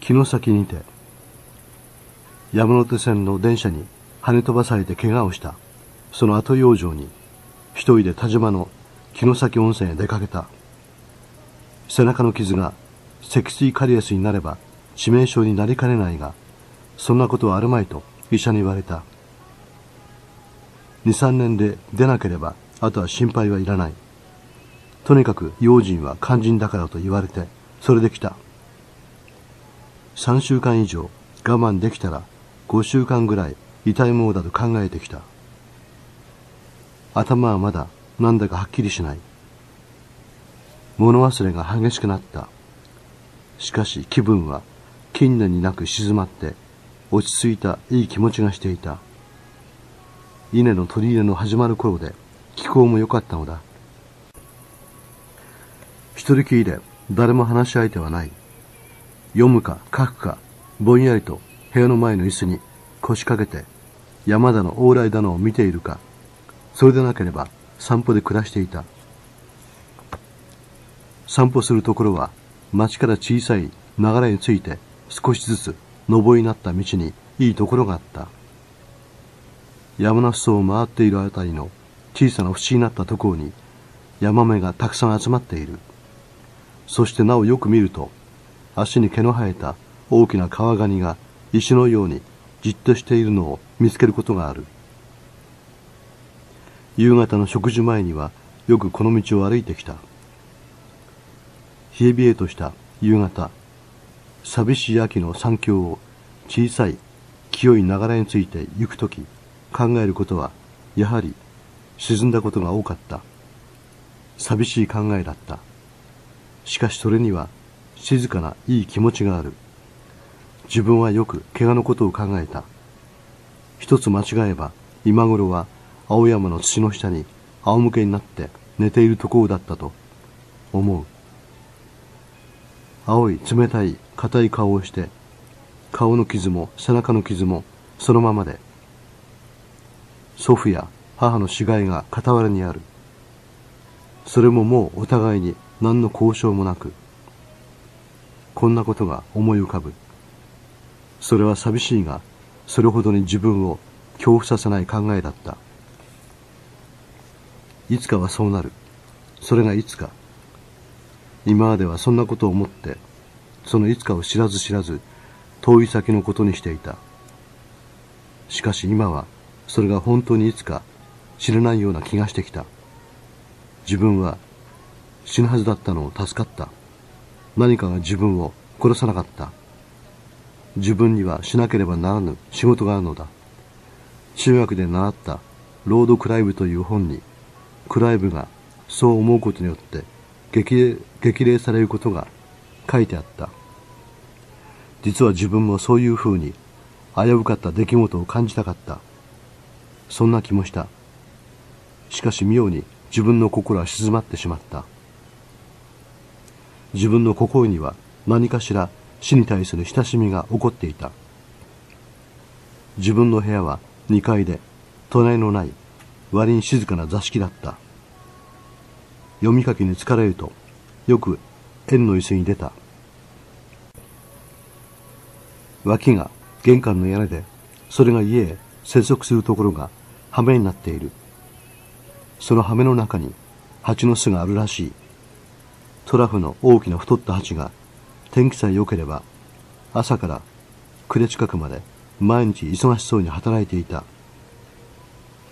城崎にて山手線の電車に跳ね飛ばされて怪我をした。その後養生に一人で田島の城崎温泉へ出かけた。背中の傷が脊椎カリエスになれば致命傷になりかねないがそんなことはあるまいと医者に言われた。23年で出なければあとは心配はいらない。とにかく用心は肝心だからと言われてそれで来た。3週間以上我慢できたら5週間ぐらい痛いものだと考えてきた。頭はまだなんだかはっきりしない。物忘れが激しくなった。しかし気分は近年になく静まって落ち着いたいい気持ちがしていた。稲の取り入れの始まる頃で気候も良かったのだ。一人きりで誰も話し相手はない。読むか書くかぼんやりと部屋の前の椅子に腰掛けて山田の往来だのを見ているかそれでなければ散歩で暮らしていた。散歩するところは町から小さい流れについて少しずつ上りになった道にいいところがあった。山梨荘を回っているあたりの小さな節になったところにヤマメがたくさん集まっている。そしてなおよく見ると足に毛の生えた大きな川ガニが石のようにじっとしているのを見つけることがある。夕方の食事前にはよくこの道を歩いてきた。冷え冷えとした夕方寂しい秋の山峡を小さい清い流れについて行くとき考えることはやはり沈んだことが多かった。寂しい考えだった。しかしそれには静かないい気持ちがある。自分はよく怪我のことを考えた。一つ間違えば今頃は青山の土の下に仰向けになって寝ているところだったと思う。青い冷たい硬い顔をして顔の傷も背中の傷もそのままで。祖父や母の死骸が傍らにある。それももうお互いに何の交渉もなくこんなことが思い浮かぶ。それは寂しいがそれほどに自分を恐怖させない考えだった。いつかはそうなる。それがいつか。今まではそんなことを思ってそのいつかを知らず知らず遠い先のことにしていた。しかし今はそれが本当にいつか知れないような気がしてきた。自分は死ぬはずだったのを助かった。何かが自分を殺さなかった。自分にはしなければならぬ仕事があるのだ。中学で習ったロードクライブという本にクライブがそう思うことによって激励激励されることが書いてあった。実は自分もそういうふうに危うかった出来事を感じたかった。そんな気もした。しかし妙に自分の心は静まってしまった。自分の心には何かしら死に対する親しみが起こっていた。自分の部屋は2階で隣のない割に静かな座敷だった。読み書きに疲れるとよく縁の椅子に出た。脇が玄関の屋根でそれが家へ接続するところが羽目になっている。その羽目の中に蜂の巣があるらしい。トラフの大きな太った蜂が天気さえ良ければ朝から暮れ近くまで毎日忙しそうに働いていた。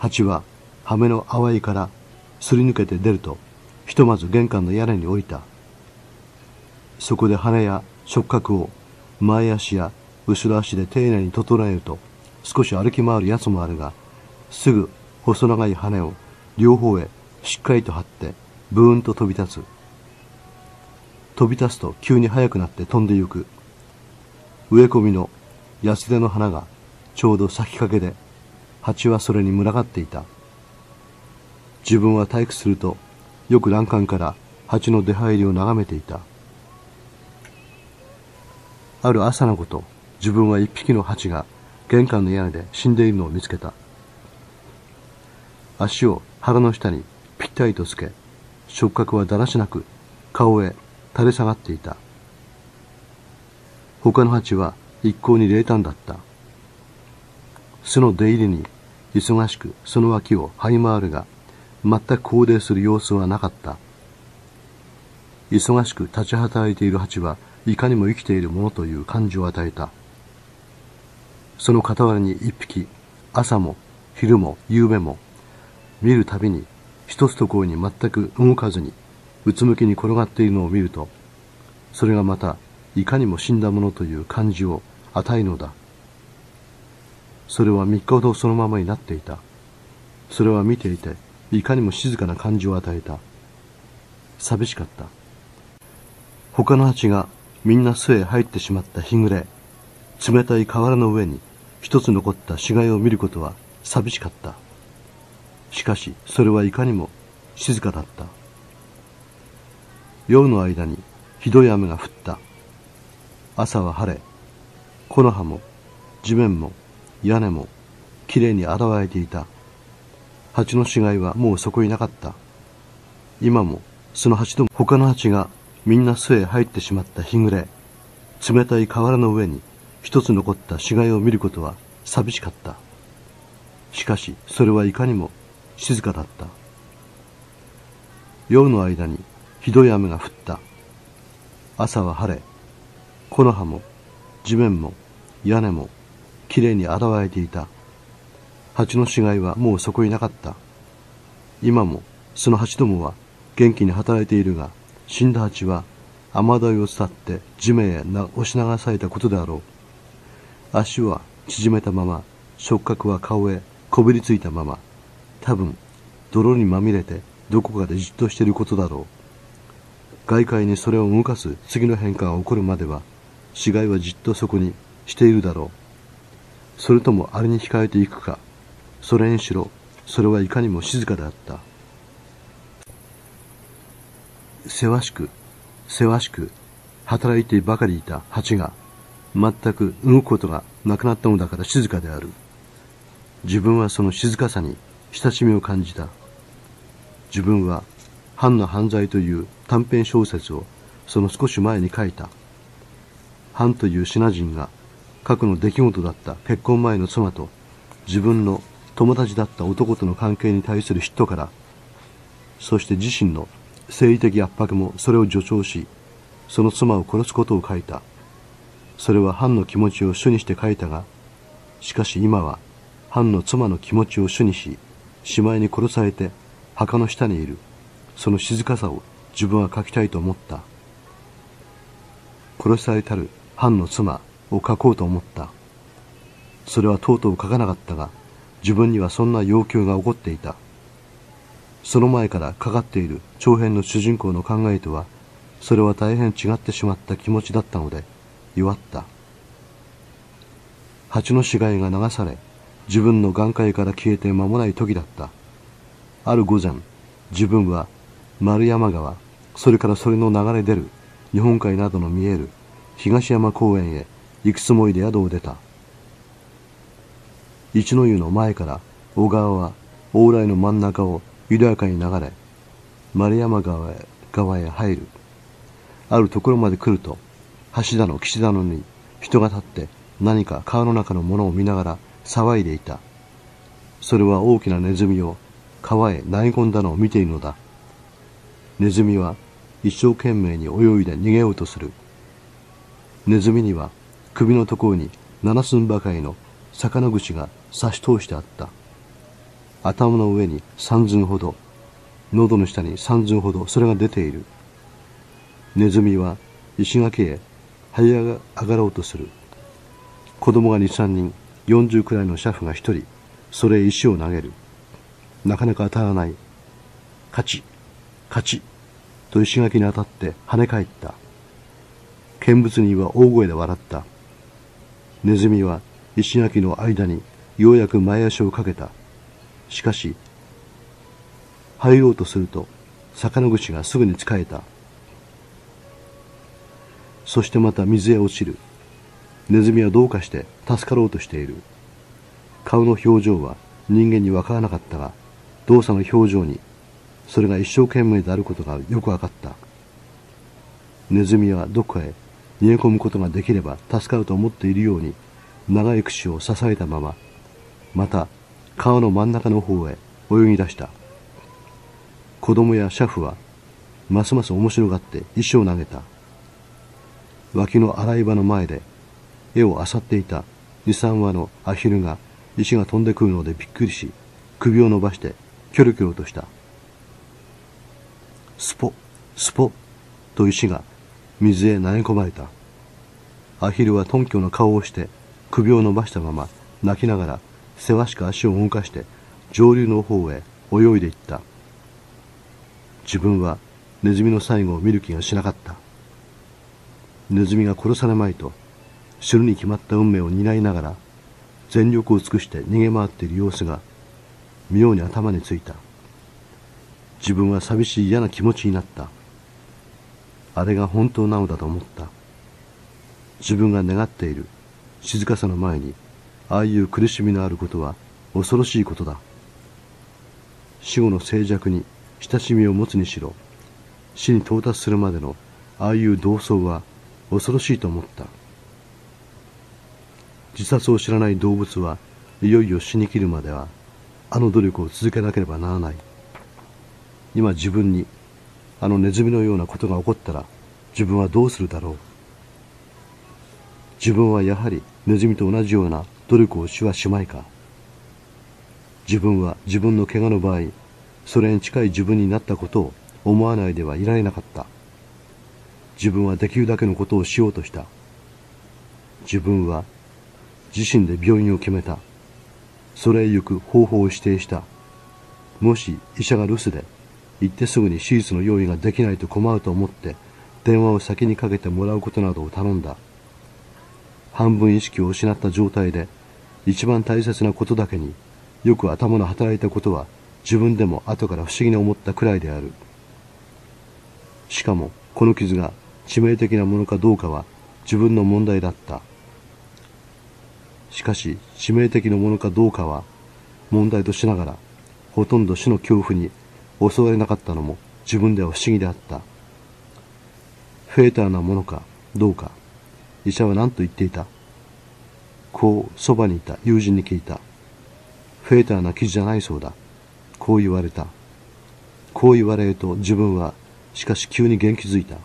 蜂は羽の淡いからすり抜けて出るとひとまず玄関の屋根に降りた。そこで羽や触覚を前足や後ろ足で丁寧に整えると少し歩き回るやつもあるがすぐ細長い羽を両方へしっかりと張ってブーンと飛び立つ。飛び立つと急に速くなって飛んでゆく。植え込みの安手の花がちょうど咲きかけで蜂はそれに群がっていた。自分は退屈するとよく欄干から蜂の出入りを眺めていた。ある朝のこと自分は一匹の蜂が玄関の屋根で死んでいるのを見つけた。足を腹の下にぴったりとつけ触覚はだらしなく顔へ垂れ下がっていた他の蜂は一向に冷淡だった。巣の出入りに忙しくその脇を這い回るが、全く高齢する様子はなかった。忙しく立ち働いている蜂はいかにも生きているものという感じを与えた。その傍らに一匹、朝も昼も夕べも、見るたびに一つところに全く動かずに、うつむきに転がっているのを見ると、それがまたいかにも死んだものという感じを与えのだ。それは三日ほどそのままになっていた。それは見ていて、いかにも静かな感じを与えた。寂しかった。他の蜂がみんな巣へ入ってしまった日暮れ、冷たい河原の上に一つ残った死骸を見ることは寂しかった。しかし、それはいかにも静かだった。夜の間にひどい雨が降った。朝は晴れ、木の葉も地面も屋根もきれいに現れていた。蜂の死骸はもうそこになかった。今もその蜂と他の蜂がみんな巣へ入ってしまった日暮れ、冷たい河原の上に一つ残った死骸を見ることは寂しかった。しかし、それはいかにも静かだった。夜の間にひどい雨が降った。朝は晴れ、木の葉も地面も屋根もきれいに現れていた。蜂の死骸はもうそこになかった。今もその蜂どもは元気に働いているが、死んだ蜂は雨どいを伝って地面へ押し流されたことであろう。足は縮めたまま、触覚は顔へこびりついたまま、多分泥にまみれてどこかでじっとしていることだろう。外界にそれを動かす次の変化が起こるまでは、死骸はじっとそこにしているだろう。それともあれに控えていくか、それにしろ、それはいかにも静かであった。せわしく、せわしく、働いてばかりいた蜂が、全く動くことがなくなったのだから静かである。自分はその静かさに親しみを感じた。自分は、藩の犯罪という短編小説をその少し前に書いた。藩というシナ人が過去の出来事だった結婚前の妻と自分の友達だった男との関係に対する嫉妬から、そして自身の生理的圧迫もそれを助長し、その妻を殺すことを書いた。それは藩の気持ちを主にして書いたが、しかし今は藩の妻の気持ちを主にし、しまいに殺されて墓の下にいる、その静かさを自分は書きたいと思った。殺されたる藩の妻を書こうと思った。それはとうとう書かなかったが、自分にはそんな要求が起こっていた。その前からかかっている長編の主人公の考えとは、それは大変違ってしまった気持ちだったので、弱った。蜂の死骸が流され、自分の眼界から消えて間もない時だった。ある午前、自分は丸山川、それからそれの流れ出る日本海などの見える東山公園へ行くつもりで宿を出た。一の湯の前から小川は往来の真ん中を緩やかに流れ、丸山川へ川へ入る。あるところまで来ると、橋田の岸田のに人が立って何か川の中のものを見ながら騒いでいた。それは大きなネズミを川へ投げ込んだのを見ているのだ。ネズミは一生懸命に泳いで逃げようとする。ネズミには首のところに七寸ばかりの魚口が差し通してあった。頭の上に三寸ほど、喉の下に三寸ほどそれが出ている。ネズミは石垣へ這い上がろうとする。子供が二三人、四十くらいの車夫が一人、それへ石を投げる。なかなか当たらない。カチ、カチ、と石垣に当たって跳ね返った。見物人は大声で笑った。ネズミは石垣の間にようやく前足をかけた。しかし、入ろうとすると、魚口がすぐに使えた。そしてまた水へ落ちる。ネズミはどうかして助かろうとしている。顔の表情は人間にわからなかったが、動作の表情に、それが一生懸命であることがよくわかった。ネズミはどこかへ逃げ込むことができれば助かると思っているように長い口を支えたまままた川の真ん中の方へ泳ぎ出した。子供や車夫はますます面白がって石を投げた。脇の洗い場の前で絵を漁っていた二三羽のアヒルが石が飛んでくるのでびっくりし首を伸ばしてキョロキョロとした。スポスポと石が水へ投げ込まれた。アヒルは頓虚な顔をして首を伸ばしたまま泣きながらせわしく足を動かして上流の方へ泳いでいった。自分はネズミの最後を見る気がしなかった。ネズミが殺されまいと死ぬに決まった運命を担いながら全力を尽くして逃げ回っている様子が妙に頭についた。自分は寂しい嫌な気持ちになった。あれが本当なのだと思った。自分が願っている静かさの前にああいう苦しみのあることは恐ろしいことだ。死後の静寂に親しみを持つにしろ死に到達するまでのああいう同窓は恐ろしいと思った。自殺を知らない動物はいよいよ死にきるまではあの努力を続けなければならない。今自分にあのネズミのようなことが起こったら自分はどうするだろう。自分はやはりネズミと同じような努力をしはしまいか。自分は自分の怪我の場合それに近い自分になったことを思わないではいられなかった。自分はできるだけのことをしようとした。自分は自身で病院を決めた。それへ行く方法を指定した。もし医者が留守で行ってすぐに手術の用意ができないと困ると思って電話を先にかけてもらうことなどを頼んだ。半分意識を失った状態で一番大切なことだけによく頭の働いたことは自分でも後から不思議に思ったくらいである。しかもこの傷が致命的なものかどうかは自分の問題だった。しかし致命的なものかどうかは問題としながらほとんど死の恐怖に襲われなかったのも自分では不思議であった。フェーターなものかどうか医者は何と言っていた。こうそばにいた友人に聞いた。フェーターな傷じゃないそうだ。こう言われた。こう言われると自分はしかし急に元気づいた。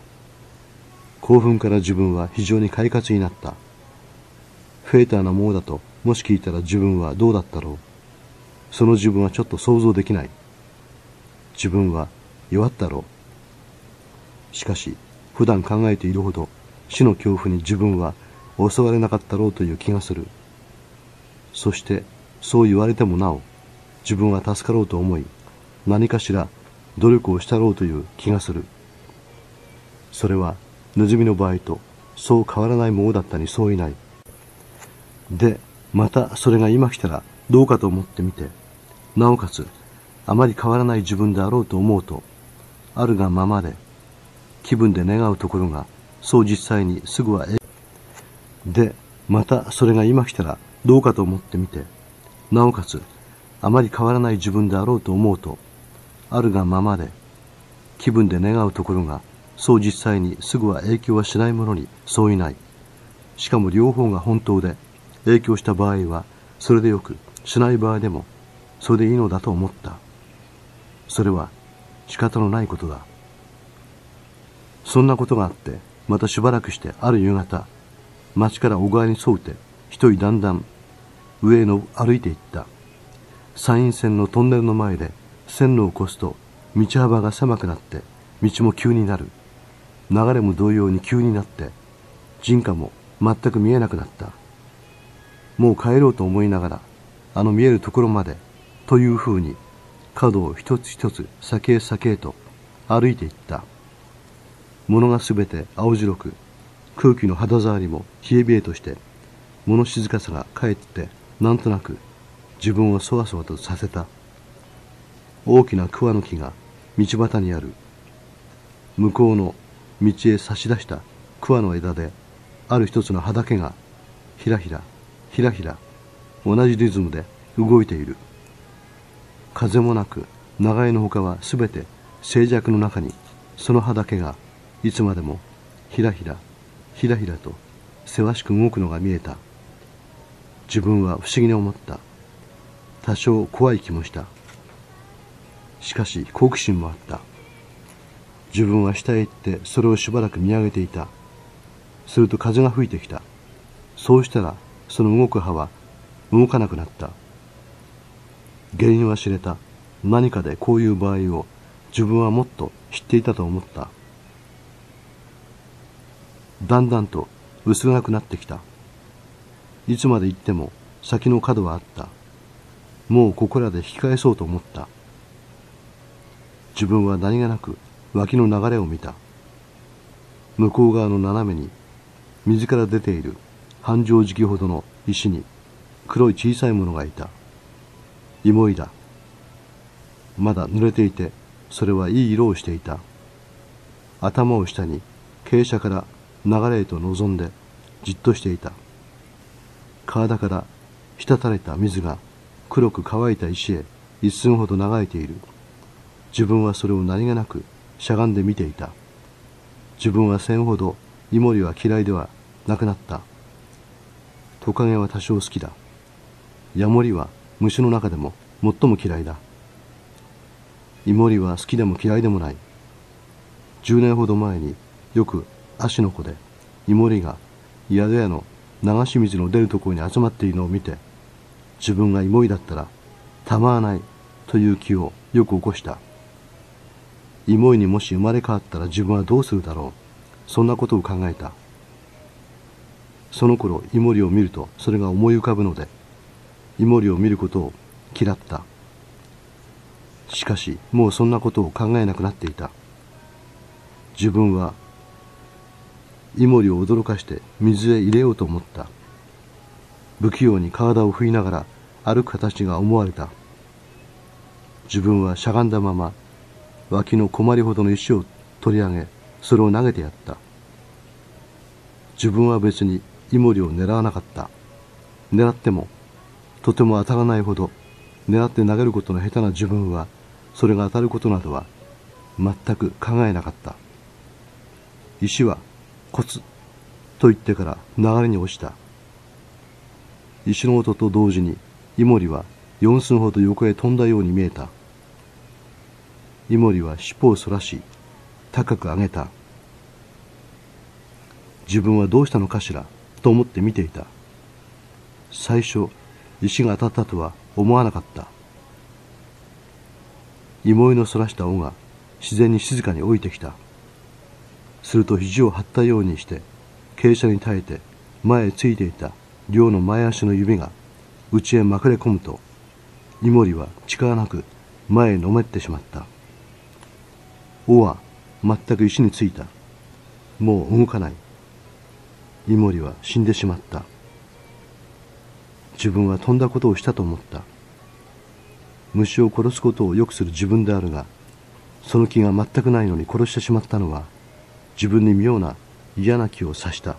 興奮から自分は非常に快活になった。フェーターなものだともし聞いたら自分はどうだったろう。その自分はちょっと想像できない。自分は弱ったろう。しかし普段考えているほど死の恐怖に自分は襲われなかったろうという気がする。そしてそう言われてもなお自分は助かろうと思い何かしら努力をしたろうという気がする。それはネズミの場合とそう変わらないものだったにそういない。でまたそれが今来たらどうかと思ってみてなおかつあまり変わらない自分であろうと思うとあるがままで気分で願うところがそう実際にすぐはえでまたそれが今来たらどうかと思ってみてなおかつあまり変わらない自分であろうと思うとあるがままで気分で願うところがそう実際にすぐは影響はしないものにそういない。しかも両方が本当で影響した場合はそれでよくしない場合でもそれでいいのだと思った。それは仕方のないことだ。そんなことがあってまたしばらくしてある夕方町から小川に沿うて一人だんだん上への歩いていった。山陰線のトンネルの前で線路を越すと道幅が狭くなって道も急になる。流れも同様に急になって人家も全く見えなくなった。もう帰ろうと思いながらあの見えるところまでというふうに角を一つ一つ先へ先へと歩いていった。物がすべて青白く空気の肌触りも冷え冷えとして物静かさがかえってなんとなく自分をそわそわとさせた。大きな桑の木が道端にある。向こうの道へ差し出した桑の枝である一つの葉だけがひらひらひらひら同じリズムで動いている。風もなく長屋の他はすべて静寂の中にその葉だけがいつまでもひらひらひらひらとせわしく動くのが見えた。自分は不思議に思った。多少怖い気もした。しかし好奇心もあった。自分は下へ行ってそれをしばらく見上げていた。すると風が吹いてきた。そうしたらその動く葉は動かなくなった。原因は知れた。何かでこういう場合を自分はもっと知っていたと思った。だんだんと薄暗くなってきた。いつまで行っても先の角はあった。もうここらで引き返そうと思った。自分は何気なく脇の流れを見た。向こう側の斜めに水から出ている半畳敷ほどの石に黒い小さいものがいた。芋井だまだ濡れていてそれはいい色をしていた。頭を下に傾斜から流れへと望んでじっとしていた。体から滴れた水が黒く乾いた石へ一寸ほど流れている。自分はそれを何気なくしゃがんで見ていた。自分は戦ほどイモリは嫌いではなくなった。トカゲは多少好きだ。ヤモリは虫の中でも最も嫌いだ。イモリは好きでも嫌いでもない。10年ほど前によく足の子でイモリが宿屋の流し水の出るところに集まっているのを見て自分がイモリだったらたまらないという気をよく起こした。芋井にもし生まれ変わったら自分はどうするだろう。そんなことを考えた。その頃イモリを見るとそれが思い浮かぶのでイモリを見ることを嫌った。しかしもうそんなことを考えなくなっていた。自分はイモリを驚かして水へ入れようと思った。不器用に体を振りながら歩く形が思われた。自分はしゃがんだまま脇の困りほどの石を取り上げそれを投げてやった。自分は別にイモリを狙わなかった。狙ってもとても当たらないほど狙って投げることの下手な自分はそれが当たることなどは全く考えなかった。石はコツと言ってから流れに落ちた。石の音と同時にイモリは四寸ほど横へ飛んだように見えた。イモリは尻尾をそらし高く上げた。自分はどうしたのかしらと思って見ていた。最初石が当たったとは思わなかった。芋のそらした尾が自然に静かに降りてきた。すると肘を張ったようにして傾斜に耐えて前へついていた両の前足の指が内へまくれ込むとイモリは力なく前へのめってしまった。尾は全く石についた。もう動かない。イモリは死んでしまった。自分はとんだことをしたと思った。虫を殺すことをよくする自分であるがその気が全くないのに殺してしまったのは自分に妙な嫌な気をさした。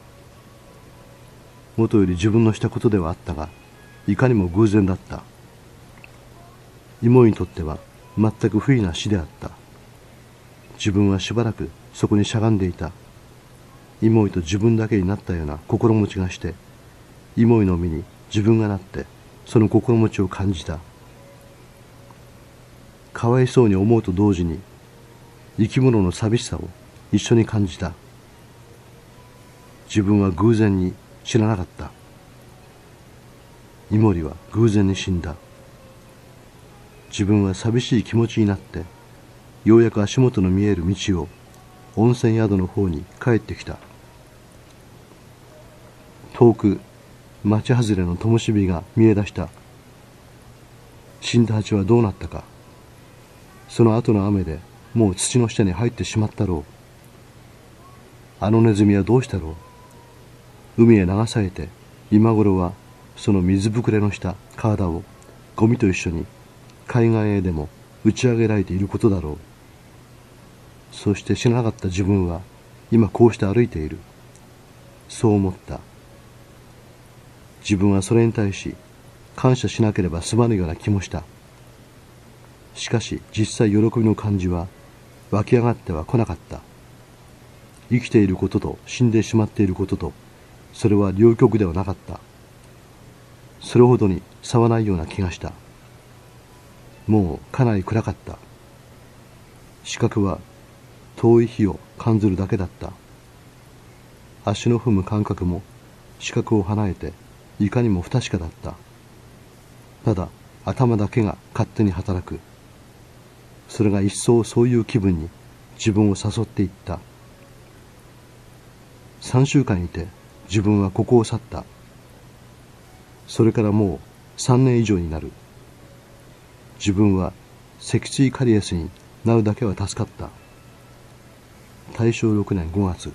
もとより自分のしたことではあったがいかにも偶然だった。妹にとっては全く不意な死であった。自分はしばらくそこにしゃがんでいた。妹と自分だけになったような心持ちがして妹の身に自分がなってその心持ちを感じた。かわいそうに思うと同時に生き物の寂しさを一緒に感じた。自分は偶然に知らなかった。イモリは偶然に死んだ。自分は寂しい気持ちになってようやく足元の見える道を温泉宿の方に帰ってきた。遠く町外れの灯火が見え出した。死んだ蜂はどうなったか。その後の雨でもう土の下に入ってしまったろう。あのネズミはどうしたろう。海へ流されて今頃はその水ぶくれのした体をゴミと一緒に海岸へでも打ち上げられていることだろう。そして知らなかった自分は今こうして歩いている。そう思った。自分はそれに対し感謝しなければ済まぬような気もした。しかし実際喜びの感じは湧き上がっては来なかった。生きていることと死んでしまっていることとそれは両極ではなかった。それほどに差はないような気がした。もうかなり暗かった。視覚は遠い火を感じるだけだった。足の踏む感覚も視覚を離れていかにも不確かだった。ただ頭だけが勝手に働く。それが一層そういう気分に自分を誘っていった。3週間いて自分はここを去った。それからもう3年以上になる。自分は脊椎カリエスになるだけは助かった。大正6年5月